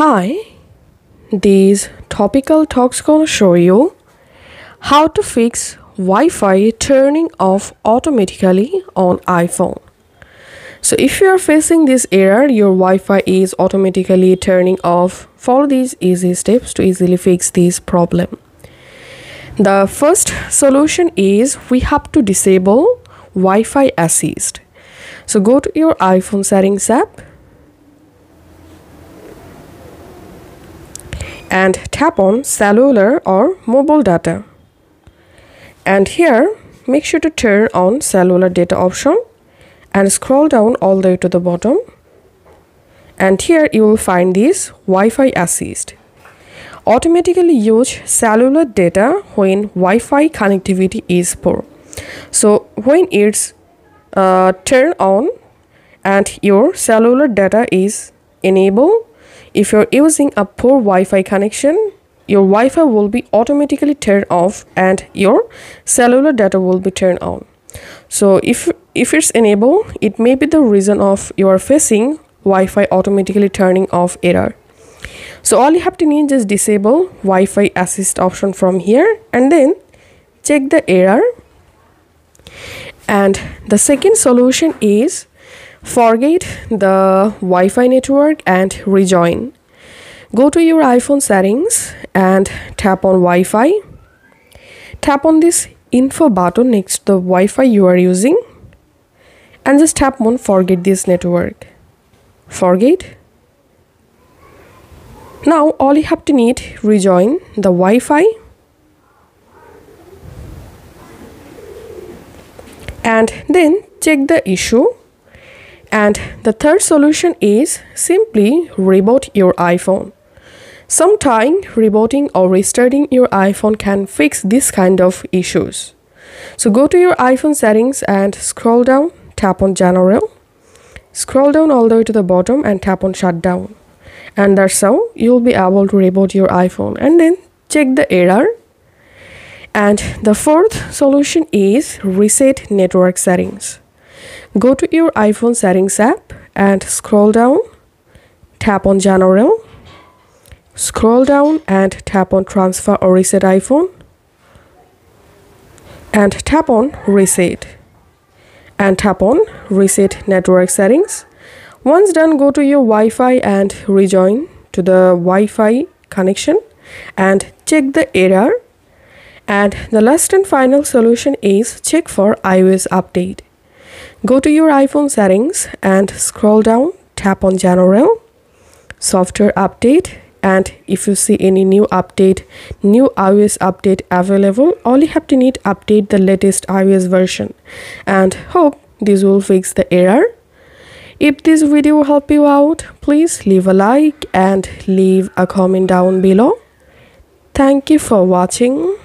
Hi, these topical talks gonna show you how to fix Wi-Fi turning off automatically on iPhone. So if you are facing this error, your Wi-Fi is automatically turning off, follow these easy steps to easily fix this problem. The first solution is we have to disable Wi-Fi assist. So go to your iPhone settings app and tap on cellular or mobile data. And here, make sure to turn on cellular data option and scroll down all the way to the bottom. And here you will find this Wi-Fi assist. Automatically use cellular data when Wi-Fi connectivity is poor. So when it's uh, turned on and your cellular data is enabled if you're using a poor Wi-Fi connection, your Wi-Fi will be automatically turned off and your cellular data will be turned on. So if if it's enabled, it may be the reason of you are facing Wi-Fi automatically turning off error. So all you have to need is disable Wi-Fi assist option from here and then check the error. And the second solution is Forget the Wi-Fi network and rejoin. Go to your iPhone settings and tap on Wi-Fi. Tap on this info button next to the Wi-Fi you are using and just tap on forget this network. Forget. Now all you have to need rejoin the Wi-Fi and then check the issue and the third solution is simply reboot your iPhone. Sometime rebooting or restarting your iPhone can fix this kind of issues. So go to your iPhone settings and scroll down, tap on General. Scroll down all the way to the bottom and tap on Shutdown. And that's how you'll be able to reboot your iPhone and then check the error. And the fourth solution is reset network settings. Go to your iPhone settings app and scroll down, tap on General, scroll down and tap on Transfer or Reset iPhone, and tap on Reset, and tap on Reset Network Settings. Once done, go to your Wi-Fi and rejoin to the Wi-Fi connection and check the error. And the last and final solution is check for iOS update. Go to your iPhone settings and scroll down, tap on General, Software Update, and if you see any new update, new iOS update available, all you have to need update the latest iOS version. And hope this will fix the error. If this video help you out, please leave a like and leave a comment down below. Thank you for watching.